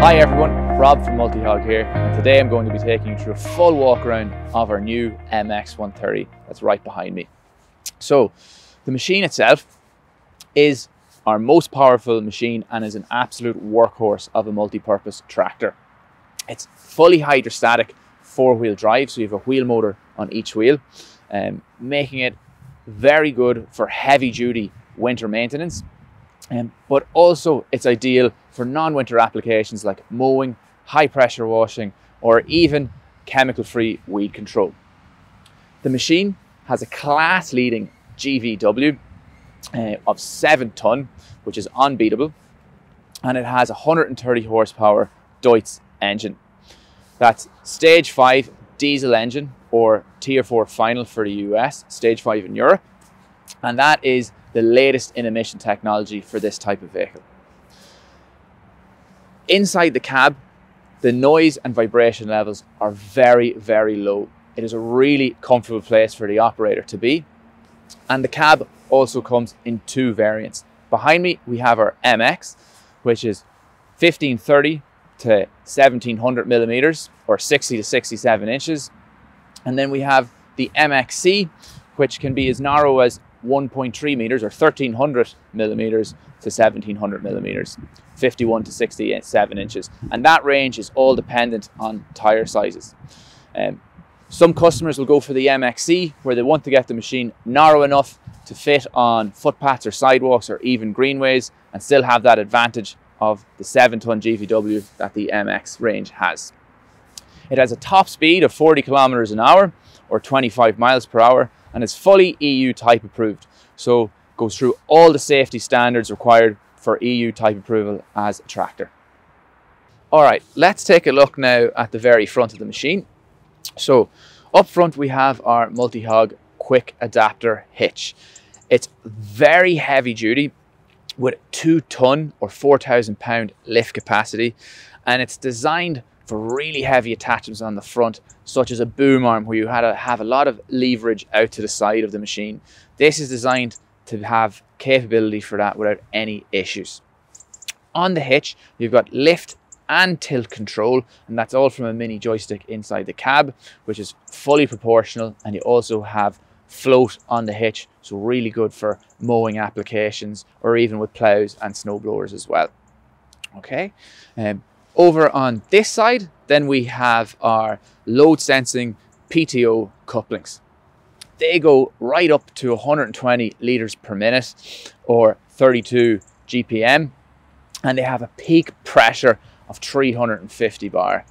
Hi everyone, Rob from Multihog here, and today I'm going to be taking you through a full walk around of our new MX130 that's right behind me. So, the machine itself is our most powerful machine and is an absolute workhorse of a multi-purpose tractor. It's fully hydrostatic four-wheel drive, so you have a wheel motor on each wheel, um, making it very good for heavy duty winter maintenance um, but also it's ideal for non-winter applications like mowing, high pressure washing, or even chemical-free weed control. The machine has a class-leading GVW uh, of 7 ton, which is unbeatable, and it has a 130 horsepower Deutz engine. That's stage 5 diesel engine or tier 4 final for the US, stage 5 in Europe, and that is the latest in emission technology for this type of vehicle. Inside the cab, the noise and vibration levels are very, very low. It is a really comfortable place for the operator to be. And the cab also comes in two variants. Behind me, we have our MX, which is 1530 to 1700 millimeters or 60 to 67 inches. And then we have the MXC, which can be as narrow as 1.3 meters or 1300 millimeters to 1700 millimeters, 51 to 67 inches. And that range is all dependent on tire sizes. Um, some customers will go for the MXC where they want to get the machine narrow enough to fit on footpaths or sidewalks or even greenways and still have that advantage of the 7 ton GVW that the MX range has. It has a top speed of 40 kilometers an hour or 25 miles per hour and is fully EU type approved. So goes through all the safety standards required for EU type approval as a tractor. All right, let's take a look now at the very front of the machine. So up front we have our Multihog quick adapter hitch. It's very heavy duty with two ton or 4,000 pound lift capacity and it's designed for really heavy attachments on the front, such as a boom arm where you had to have a lot of leverage out to the side of the machine. This is designed to have capability for that without any issues. On the hitch, you've got lift and tilt control, and that's all from a mini joystick inside the cab, which is fully proportional, and you also have float on the hitch, so really good for mowing applications or even with plows and snow blowers as well. Okay, um, over on this side, then we have our load sensing PTO couplings. They go right up to 120 liters per minute or 32 GPM, and they have a peak pressure of 350 bar.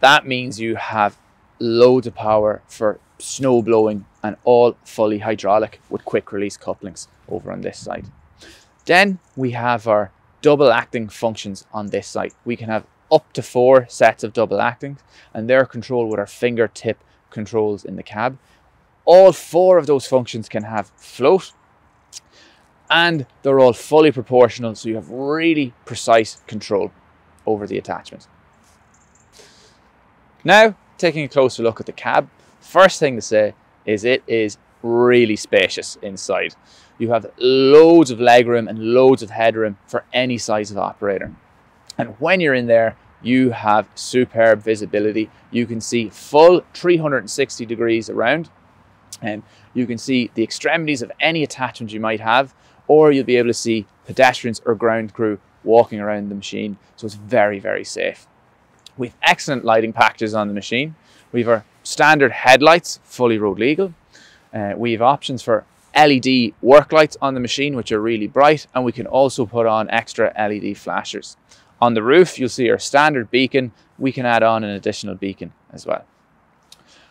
That means you have loads of power for snow blowing and all fully hydraulic with quick release couplings over on this side. Then we have our double acting functions on this side. We can have up to four sets of double actings and they're controlled with our fingertip controls in the cab. All four of those functions can have float and they're all fully proportional so you have really precise control over the attachment. Now, taking a closer look at the cab, first thing to say is it is really spacious inside. You have loads of legroom and loads of headroom for any size of operator. And when you're in there, you have superb visibility. You can see full 360 degrees around and you can see the extremities of any attachment you might have or you'll be able to see pedestrians or ground crew walking around the machine. So it's very, very safe. We've excellent lighting packages on the machine. We've our standard headlights, fully road legal. Uh, we have options for LED work lights on the machine, which are really bright, and we can also put on extra LED flashers. On the roof, you'll see our standard beacon. We can add on an additional beacon as well.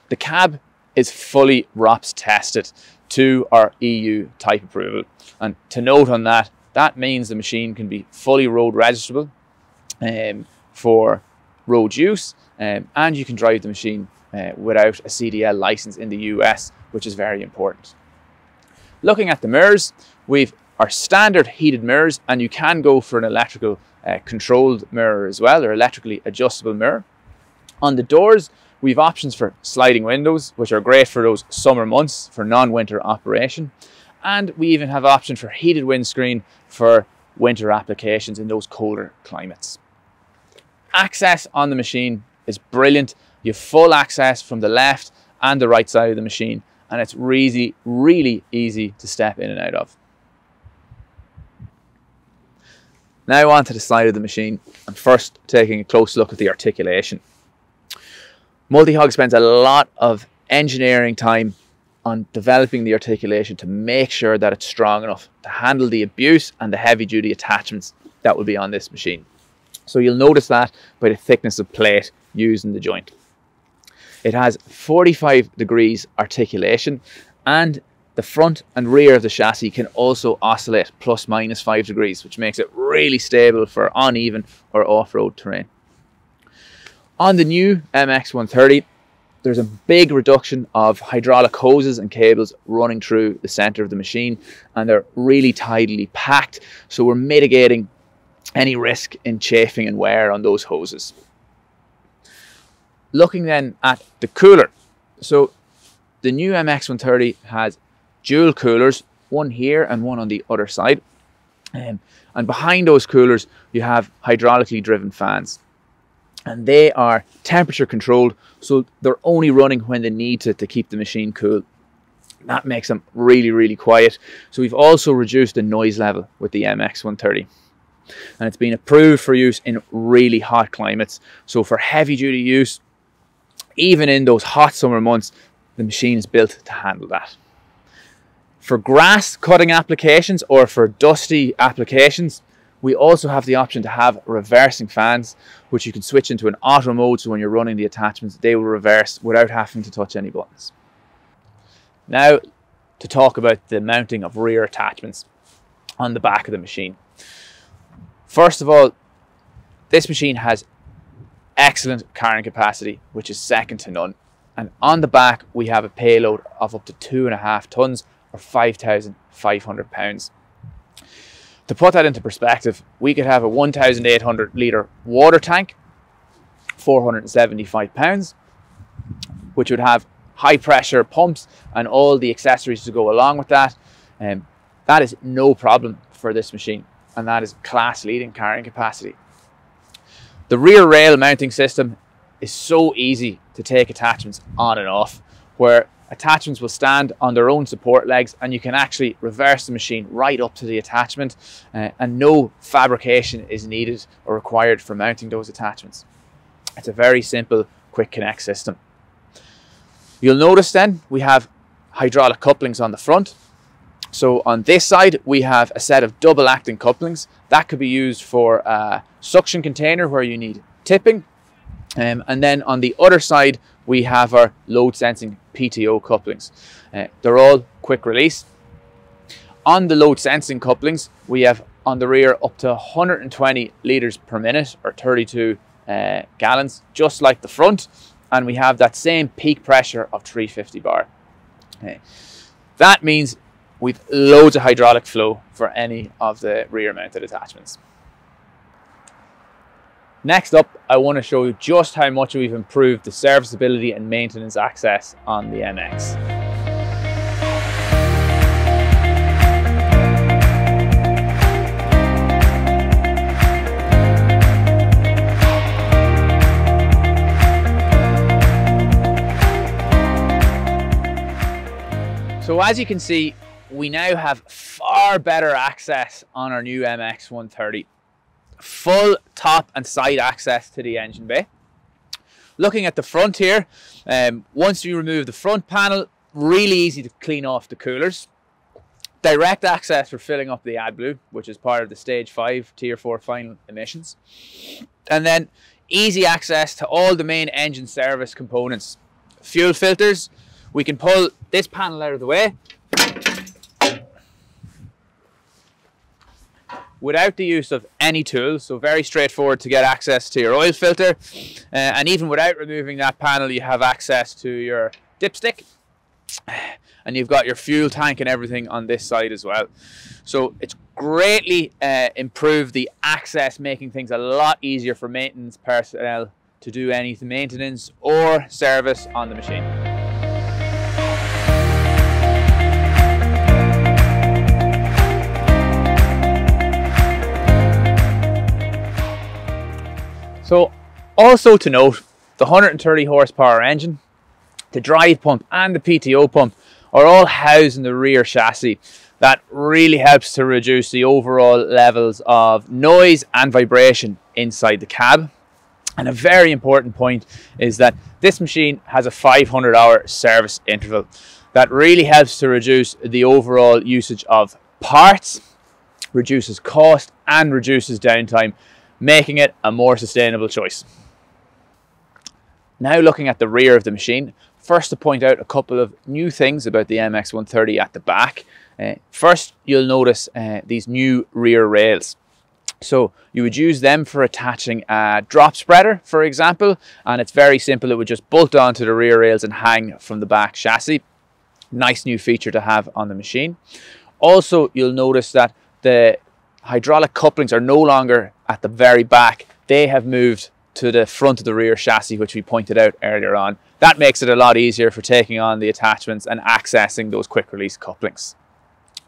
The cab is fully ROPS tested to our EU type approval. And to note on that, that means the machine can be fully road registrable um, for road use um, and you can drive the machine uh, without a CDL license in the US, which is very important. Looking at the mirrors, we've our standard heated mirrors and you can go for an electrical uh, controlled mirror as well, or electrically adjustable mirror. On the doors, we have options for sliding windows, which are great for those summer months for non-winter operation. And we even have option for heated windscreen for winter applications in those colder climates. access on the machine is brilliant. You have full access from the left and the right side of the machine, and it's really, really easy to step in and out of. Now onto the side of the machine, and first taking a close look at the articulation. Multihog spends a lot of engineering time on developing the articulation to make sure that it's strong enough to handle the abuse and the heavy duty attachments that will be on this machine. So you'll notice that by the thickness of plate used in the joint. It has 45 degrees articulation and the front and rear of the chassis can also oscillate plus minus 5 degrees, which makes it really stable for uneven or off-road terrain. On the new MX130, there's a big reduction of hydraulic hoses and cables running through the center of the machine and they're really tidily packed so we're mitigating any risk in chafing and wear on those hoses. Looking then at the cooler. So the new MX130 has dual coolers, one here and one on the other side. Um, and behind those coolers, you have hydraulically driven fans. And they are temperature controlled, so they're only running when they need to to keep the machine cool. That makes them really, really quiet. So we've also reduced the noise level with the MX130 and it's been approved for use in really hot climates. So for heavy duty use, even in those hot summer months, the machine is built to handle that. For grass cutting applications or for dusty applications, we also have the option to have reversing fans, which you can switch into an auto mode. So when you're running the attachments, they will reverse without having to touch any buttons. Now to talk about the mounting of rear attachments on the back of the machine. First of all, this machine has excellent carrying capacity, which is second to none. And on the back, we have a payload of up to two and a half tons or 5,500 pounds. To put that into perspective, we could have a 1,800 litre water tank, 475 pounds, which would have high pressure pumps and all the accessories to go along with that. And um, that is no problem for this machine and that is class leading carrying capacity. The rear rail mounting system is so easy to take attachments on and off, where attachments will stand on their own support legs and you can actually reverse the machine right up to the attachment uh, and no fabrication is needed or required for mounting those attachments. It's a very simple quick connect system. You'll notice then we have hydraulic couplings on the front so on this side, we have a set of double acting couplings. That could be used for a suction container where you need tipping. Um, and then on the other side, we have our load sensing PTO couplings. Uh, they're all quick release. On the load sensing couplings, we have on the rear up to 120 litres per minute or 32 uh, gallons, just like the front. And we have that same peak pressure of 350 bar. Okay. That means with loads of hydraulic flow for any of the rear mounted attachments. Next up, I want to show you just how much we've improved the serviceability and maintenance access on the MX. So as you can see, we now have far better access on our new MX 130. Full top and side access to the engine bay. Looking at the front here, um, once you remove the front panel, really easy to clean off the coolers. Direct access for filling up the AdBlue, which is part of the stage 5 tier 4 final emissions. And then easy access to all the main engine service components. Fuel filters, we can pull this panel out of the way without the use of any tools. So very straightforward to get access to your oil filter. Uh, and even without removing that panel, you have access to your dipstick. And you've got your fuel tank and everything on this side as well. So it's greatly uh, improved the access, making things a lot easier for maintenance personnel to do any maintenance or service on the machine. So Also to note, the 130 horsepower engine, the drive pump and the PTO pump are all housed in the rear chassis. That really helps to reduce the overall levels of noise and vibration inside the cab. And a very important point is that this machine has a 500 hour service interval. That really helps to reduce the overall usage of parts, reduces cost and reduces downtime, making it a more sustainable choice. Now looking at the rear of the machine, first to point out a couple of new things about the MX130 at the back. Uh, first, you'll notice uh, these new rear rails. So you would use them for attaching a drop spreader, for example, and it's very simple. It would just bolt onto the rear rails and hang from the back chassis. Nice new feature to have on the machine. Also, you'll notice that the hydraulic couplings are no longer at the very back. They have moved to the front of the rear chassis, which we pointed out earlier on. That makes it a lot easier for taking on the attachments and accessing those quick release couplings.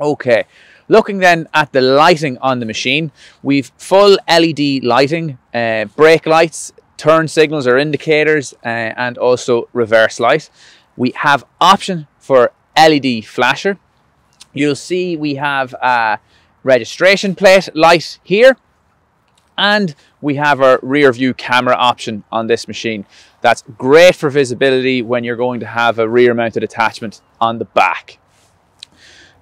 Okay, looking then at the lighting on the machine, we've full LED lighting, uh, brake lights, turn signals or indicators, uh, and also reverse light. We have option for LED flasher. You'll see we have a registration plate light here and we have our rear view camera option on this machine. That's great for visibility when you're going to have a rear mounted attachment on the back.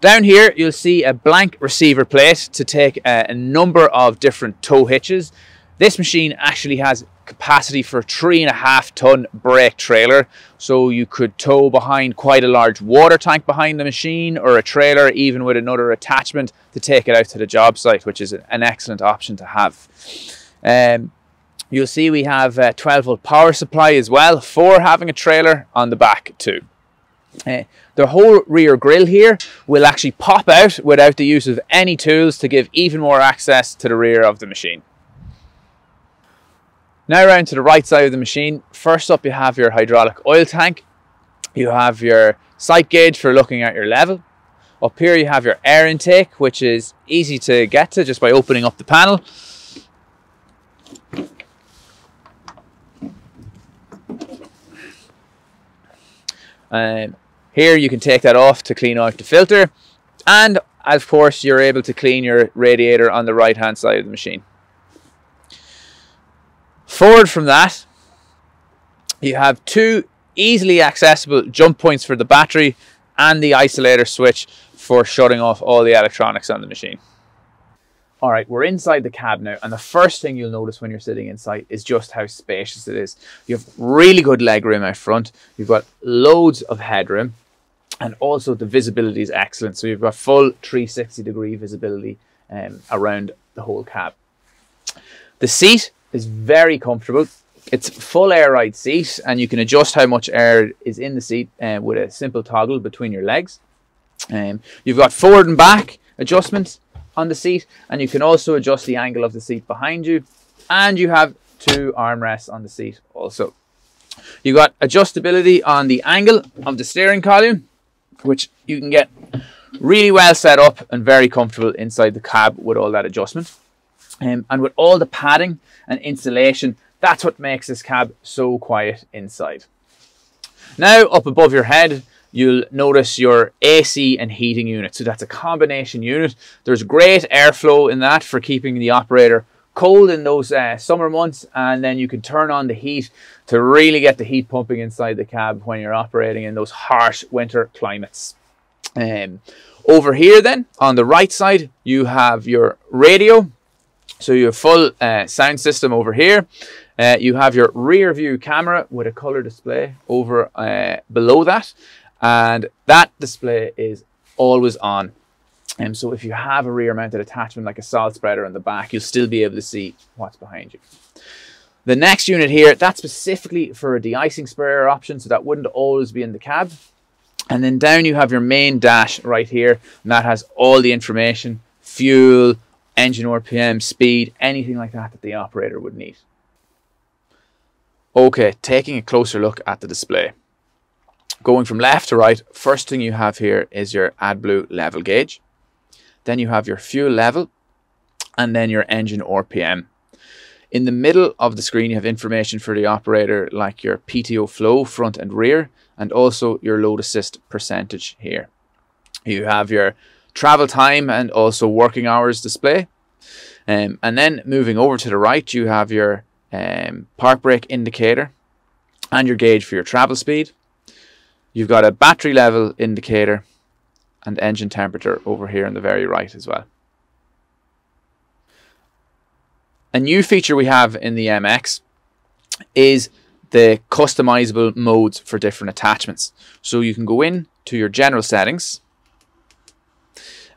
Down here, you'll see a blank receiver plate to take a, a number of different tow hitches. This machine actually has capacity for a three and a half ton brake trailer. So you could tow behind quite a large water tank behind the machine or a trailer, even with another attachment to take it out to the job site, which is an excellent option to have. Um, you'll see we have a 12 volt power supply as well for having a trailer on the back too. Uh, the whole rear grille here will actually pop out without the use of any tools to give even more access to the rear of the machine. Now around to the right side of the machine, first up you have your hydraulic oil tank, you have your sight gauge for looking at your level. Up here you have your air intake, which is easy to get to just by opening up the panel. Um, here you can take that off to clean out the filter and of course you're able to clean your radiator on the right hand side of the machine. Forward from that, you have two easily accessible jump points for the battery and the isolator switch for shutting off all the electronics on the machine. All right, we're inside the cab now, and the first thing you'll notice when you're sitting inside is just how spacious it is. You have really good leg room out front, you've got loads of headroom, and also the visibility is excellent. So you've got full 360 degree visibility um, around the whole cab. The seat is very comfortable. It's full air ride seat and you can adjust how much air is in the seat uh, with a simple toggle between your legs. Um, you've got forward and back adjustments on the seat and you can also adjust the angle of the seat behind you and you have two armrests on the seat also. You've got adjustability on the angle of the steering column which you can get really well set up and very comfortable inside the cab with all that adjustment. Um, and with all the padding and insulation, that's what makes this cab so quiet inside. Now up above your head, you'll notice your AC and heating unit. So that's a combination unit. There's great airflow in that for keeping the operator cold in those uh, summer months and then you can turn on the heat to really get the heat pumping inside the cab when you're operating in those harsh winter climates. Um, over here then on the right side you have your radio so your full uh, sound system over here. Uh, you have your rear view camera with a color display over uh, below that. And that display is always on. And um, so if you have a rear mounted attachment like a salt spreader on the back, you'll still be able to see what's behind you. The next unit here, that's specifically for a de-icing sprayer option, so that wouldn't always be in the cab. And then down you have your main dash right here, and that has all the information, fuel, engine RPM, speed, anything like that that the operator would need. Okay, taking a closer look at the display. Going from left to right, first thing you have here is your AdBlue level gauge. Then you have your fuel level and then your engine RPM. In the middle of the screen, you have information for the operator like your PTO flow, front and rear, and also your load assist percentage here. You have your travel time and also working hours display. Um, and then moving over to the right, you have your um, park brake indicator and your gauge for your travel speed. You've got a battery level indicator and engine temperature over here on the very right as well. A new feature we have in the MX is the customizable modes for different attachments. So you can go in to your general settings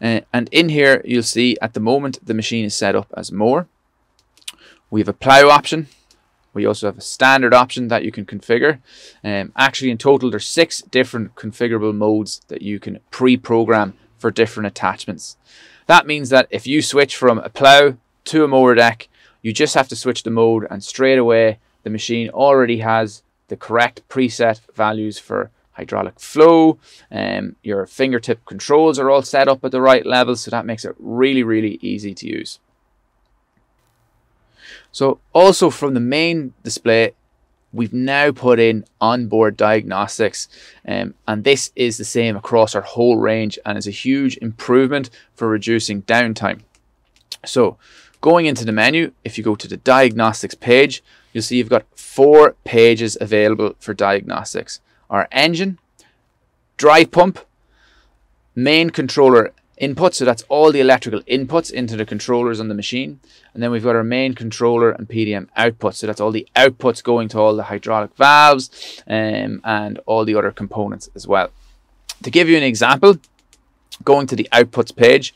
uh, and in here you'll see at the moment the machine is set up as more. We have a plow option. We also have a standard option that you can configure. Um, actually in total there's six different configurable modes that you can pre-program for different attachments. That means that if you switch from a plow to a mower deck you just have to switch the mode and straight away the machine already has the correct preset values for hydraulic flow. Um, your fingertip controls are all set up at the right level, so that makes it really, really easy to use. So also from the main display, we've now put in onboard diagnostics um, and this is the same across our whole range and is a huge improvement for reducing downtime. So Going into the menu, if you go to the diagnostics page, you'll see you've got four pages available for diagnostics. Our engine, drive pump, main controller input, so that's all the electrical inputs into the controllers on the machine. And then we've got our main controller and PDM output, so that's all the outputs going to all the hydraulic valves um, and all the other components as well. To give you an example, going to the outputs page,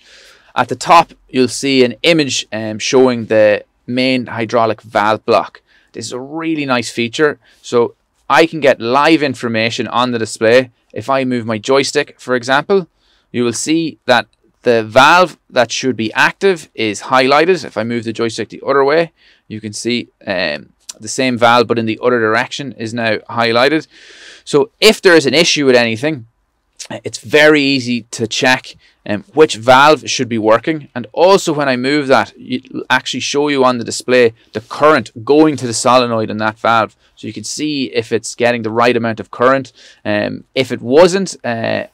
at the top, you'll see an image um, showing the main hydraulic valve block. This is a really nice feature. So I can get live information on the display. If I move my joystick, for example, you will see that the valve that should be active is highlighted. If I move the joystick the other way, you can see um, the same valve but in the other direction is now highlighted. So if there is an issue with anything, it's very easy to check um, which valve should be working. And also when I move that it'll actually show you on the display the current going to the solenoid in that valve. So you can see if it's getting the right amount of current. Um, if it wasn't uh,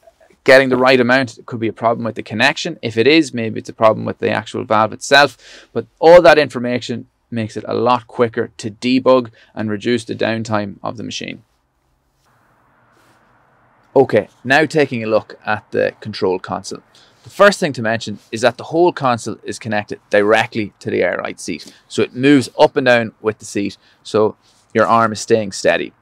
getting the right amount it could be a problem with the connection. If it is maybe it's a problem with the actual valve itself. But all that information makes it a lot quicker to debug and reduce the downtime of the machine. Okay, now taking a look at the control console. The first thing to mention is that the whole console is connected directly to the air seat. So it moves up and down with the seat. So your arm is staying steady.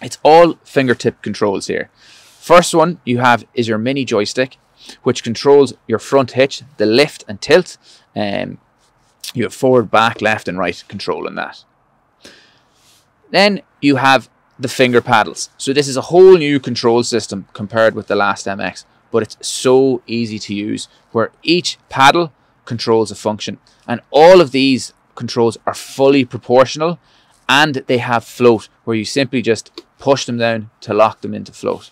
It's all fingertip controls here. First one you have is your mini joystick, which controls your front hitch, the lift and tilt. Um, you have forward, back, left and right control in that. Then you have the finger paddles. So this is a whole new control system compared with the last MX, but it's so easy to use where each paddle controls a function and all of these controls are fully proportional and they have float where you simply just push them down to lock them into float.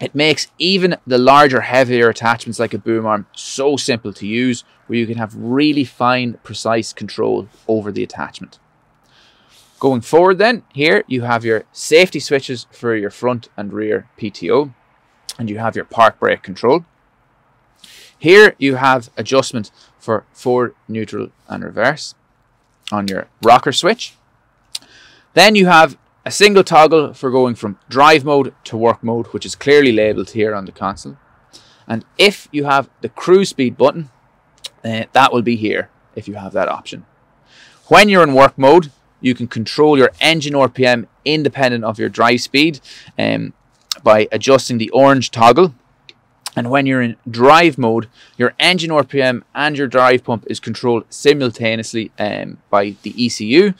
It makes even the larger, heavier attachments like a boom arm so simple to use where you can have really fine, precise control over the attachment. Going forward then, here you have your safety switches for your front and rear PTO, and you have your park brake control. Here you have adjustment for forward, neutral and reverse on your rocker switch. Then you have a single toggle for going from drive mode to work mode, which is clearly labeled here on the console. And if you have the cruise speed button, uh, that will be here if you have that option. When you're in work mode, you can control your engine RPM independent of your drive speed um, by adjusting the orange toggle. And when you're in drive mode, your engine RPM and your drive pump is controlled simultaneously um, by the ECU.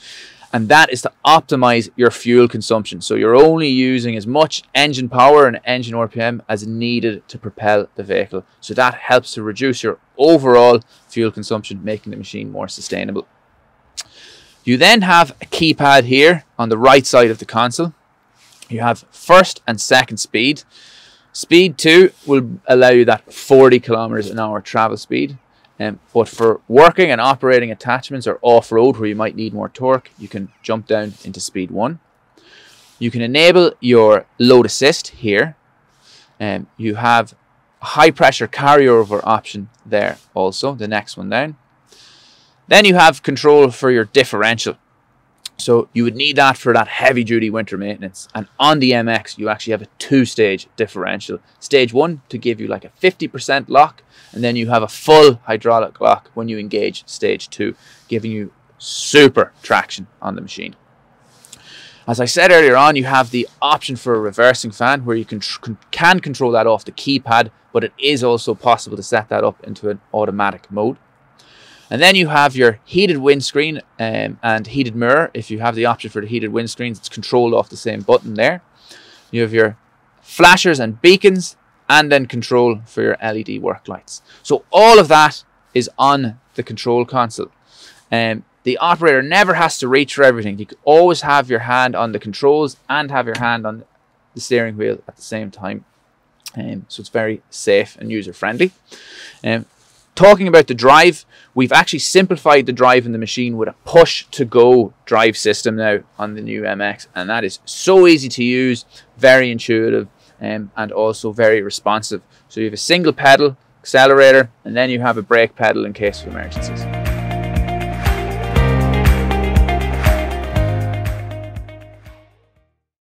And that is to optimize your fuel consumption. So you're only using as much engine power and engine RPM as needed to propel the vehicle. So that helps to reduce your overall fuel consumption, making the machine more sustainable. You then have a keypad here on the right side of the console. You have first and second speed. Speed 2 will allow you that 40 kilometers an hour travel speed. Um, but for working and operating attachments or off-road where you might need more torque, you can jump down into speed one. You can enable your load assist here. Um, you have high pressure carryover option there also, the next one down. Then you have control for your differential. So you would need that for that heavy duty winter maintenance. And on the MX, you actually have a two stage differential. Stage one to give you like a 50% lock, and then you have a full hydraulic lock when you engage stage two, giving you super traction on the machine. As I said earlier on, you have the option for a reversing fan where you can, can control that off the keypad, but it is also possible to set that up into an automatic mode. And then you have your heated windscreen um, and heated mirror. If you have the option for the heated windscreens, it's controlled off the same button there. You have your flashers and beacons and then control for your LED work lights. So all of that is on the control console. Um, the operator never has to reach for everything. You can always have your hand on the controls and have your hand on the steering wheel at the same time. Um, so it's very safe and user friendly. Um, talking about the drive, we've actually simplified the drive in the machine with a push to go drive system now on the new MX. And that is so easy to use, very intuitive, um, and also very responsive. So you have a single pedal, accelerator, and then you have a brake pedal in case of emergencies.